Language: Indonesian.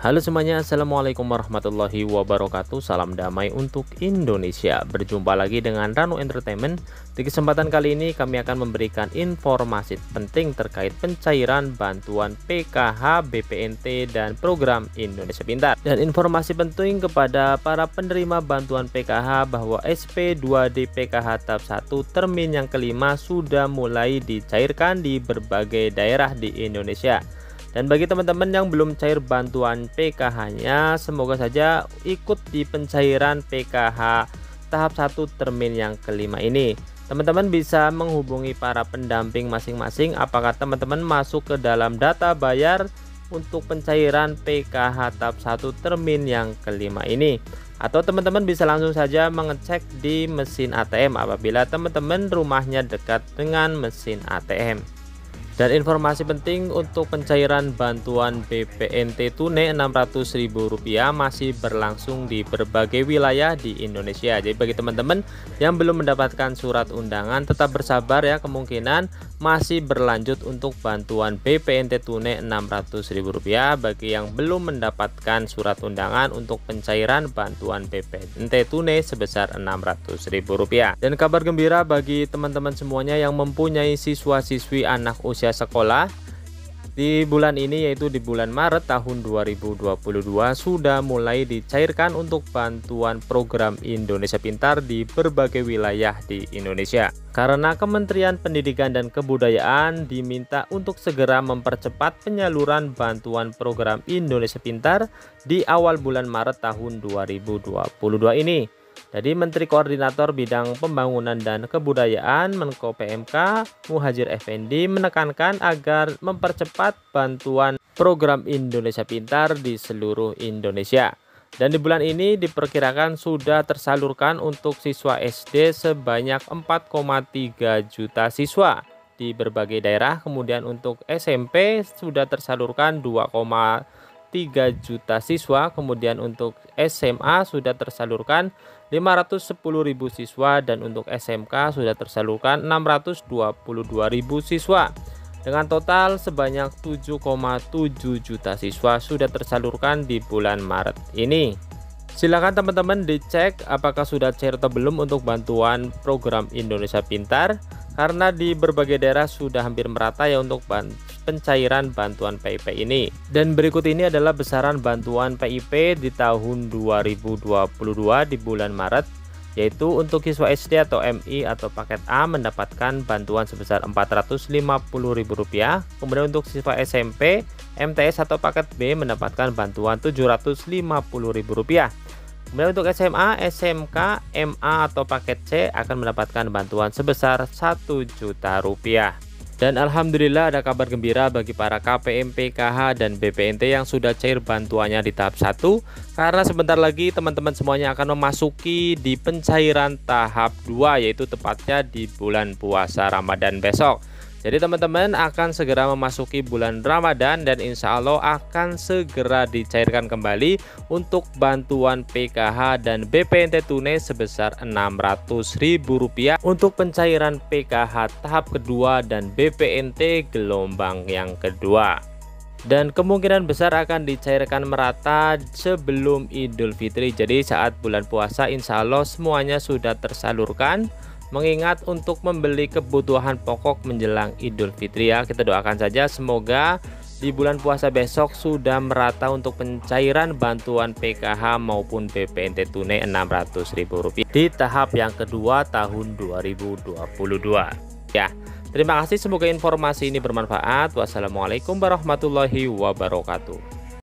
Halo semuanya, Assalamualaikum warahmatullahi wabarakatuh. Salam damai untuk Indonesia. Berjumpa lagi dengan Rano Entertainment. Di kesempatan kali ini kami akan memberikan informasi penting terkait pencairan bantuan PKH, BPNT, dan program Indonesia Pintar. Dan informasi penting kepada para penerima bantuan PKH bahwa SP2D PKH tahap 1 termin yang kelima sudah mulai dicairkan di berbagai daerah di Indonesia dan bagi teman-teman yang belum cair bantuan PKH-nya, semoga saja ikut di pencairan PKH tahap 1 termin yang kelima ini. Teman-teman bisa menghubungi para pendamping masing-masing apakah teman-teman masuk ke dalam data bayar untuk pencairan PKH tahap 1 termin yang kelima ini atau teman-teman bisa langsung saja mengecek di mesin ATM apabila teman-teman rumahnya dekat dengan mesin ATM. Dan informasi penting untuk pencairan bantuan BPNT tunai Rp600.000 masih berlangsung di berbagai wilayah di Indonesia. Jadi bagi teman-teman yang belum mendapatkan surat undangan tetap bersabar ya kemungkinan masih berlanjut untuk bantuan BPNT tunai Rp600.000 bagi yang belum mendapatkan surat undangan untuk pencairan bantuan BPNT tunai sebesar Rp600.000. Dan kabar gembira bagi teman-teman semuanya yang mempunyai siswa-siswi anak usia sekolah di bulan ini yaitu di bulan Maret tahun 2022 sudah mulai dicairkan untuk bantuan program Indonesia Pintar di berbagai wilayah di Indonesia. Karena Kementerian Pendidikan dan Kebudayaan diminta untuk segera mempercepat penyaluran bantuan program Indonesia Pintar di awal bulan Maret tahun 2022 ini. Jadi Menteri Koordinator Bidang Pembangunan dan Kebudayaan Menko PMK Muhajir Effendi menekankan agar mempercepat bantuan program Indonesia Pintar di seluruh Indonesia. Dan di bulan ini diperkirakan sudah tersalurkan untuk siswa SD sebanyak 4,3 juta siswa di berbagai daerah. Kemudian untuk SMP sudah tersalurkan 2,3 juta siswa. Kemudian untuk SMA sudah tersalurkan 510.000 siswa dan untuk SMK sudah tersalurkan 622.000 siswa. Dengan total sebanyak 7,7 juta siswa sudah tersalurkan di bulan Maret ini. Silakan teman-teman dicek apakah sudah cair atau belum untuk bantuan program Indonesia Pintar karena di berbagai daerah sudah hampir merata ya untuk pencairan bantuan PIP ini. Dan berikut ini adalah besaran bantuan PIP di tahun 2022 di bulan Maret yaitu untuk siswa SD atau MI atau paket A mendapatkan bantuan sebesar Rp450.000 kemudian untuk siswa SMP MTS atau paket B mendapatkan bantuan Rp750.000 kemudian untuk SMA SMK MA atau paket C akan mendapatkan bantuan sebesar 1 juta rupiah. Dan Alhamdulillah ada kabar gembira bagi para KPM, PKH, dan BPNT yang sudah cair bantuannya di tahap 1 Karena sebentar lagi teman-teman semuanya akan memasuki di pencairan tahap 2 Yaitu tepatnya di bulan puasa Ramadan besok jadi teman-teman akan segera memasuki bulan Ramadan dan insya Allah akan segera dicairkan kembali untuk bantuan PKH dan BPNT tunai sebesar Rp600.000 untuk pencairan PKH tahap kedua dan BPNT gelombang yang kedua. Dan kemungkinan besar akan dicairkan merata sebelum Idul Fitri. Jadi saat bulan puasa insya Allah semuanya sudah tersalurkan mengingat untuk membeli kebutuhan pokok menjelang Idul Fitri ya. Kita doakan saja semoga di bulan puasa besok sudah merata untuk pencairan bantuan PKH maupun BPNT tunai Rp600.000 di tahap yang kedua tahun 2022. Ya, terima kasih semoga informasi ini bermanfaat. Wassalamualaikum warahmatullahi wabarakatuh.